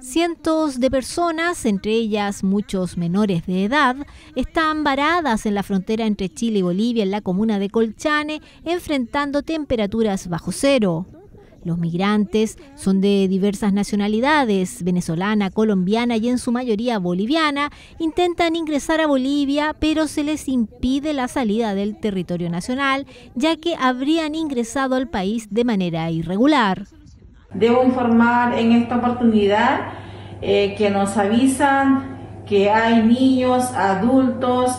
Cientos de personas, entre ellas muchos menores de edad, están varadas en la frontera entre Chile y Bolivia en la comuna de Colchane, enfrentando temperaturas bajo cero. Los migrantes son de diversas nacionalidades, venezolana, colombiana y en su mayoría boliviana, intentan ingresar a Bolivia, pero se les impide la salida del territorio nacional, ya que habrían ingresado al país de manera irregular. Debo informar en esta oportunidad eh, que nos avisan que hay niños, adultos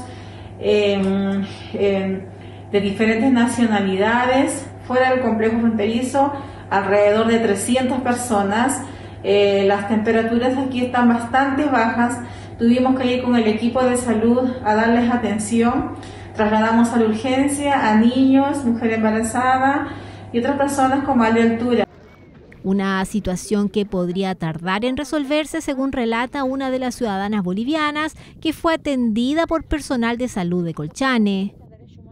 em, em, de diferentes nacionalidades fuera del complejo fronterizo alrededor de 300 personas. Eh, las temperaturas aquí están bastante bajas. Tuvimos que ir con el equipo de salud a darles atención. Trasladamos a la urgencia a niños, mujer embarazada y otras personas con mal de altura. Una situación que podría tardar en resolverse, según relata una de las ciudadanas bolivianas, que fue atendida por personal de salud de Colchane.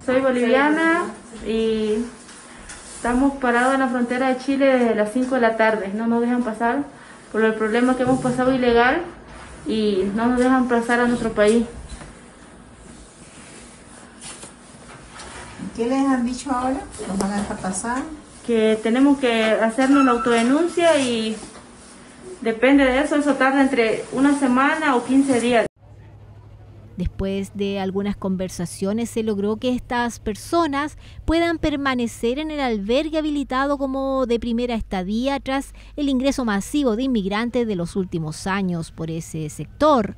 Soy boliviana y Estamos parados en la frontera de Chile desde las 5 de la tarde. No nos dejan pasar por el problema que hemos pasado ilegal y no nos dejan pasar a nuestro país. ¿Qué les han dicho ahora? ¿Nos van a dejar pasar? Que tenemos que hacernos la autodenuncia y depende de eso, eso tarda entre una semana o 15 días. Después de algunas conversaciones se logró que estas personas puedan permanecer en el albergue habilitado como de primera estadía tras el ingreso masivo de inmigrantes de los últimos años por ese sector.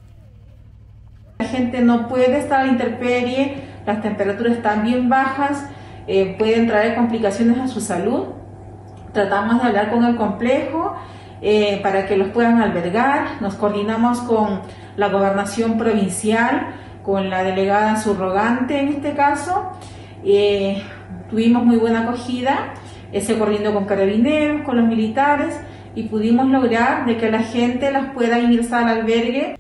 La gente no puede estar a la intemperie, las temperaturas están bien bajas, eh, pueden traer complicaciones a su salud. Tratamos de hablar con el complejo eh, para que los puedan albergar. Nos coordinamos con la gobernación provincial, con la delegada subrogante en este caso. Eh, tuvimos muy buena acogida, ese corriendo con carabineros, con los militares y pudimos lograr de que la gente las pueda ingresar al albergue.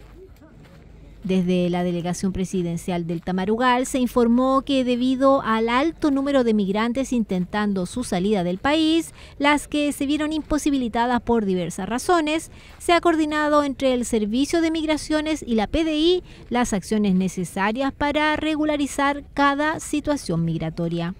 Desde la delegación presidencial del Tamarugal se informó que debido al alto número de migrantes intentando su salida del país, las que se vieron imposibilitadas por diversas razones, se ha coordinado entre el Servicio de Migraciones y la PDI las acciones necesarias para regularizar cada situación migratoria.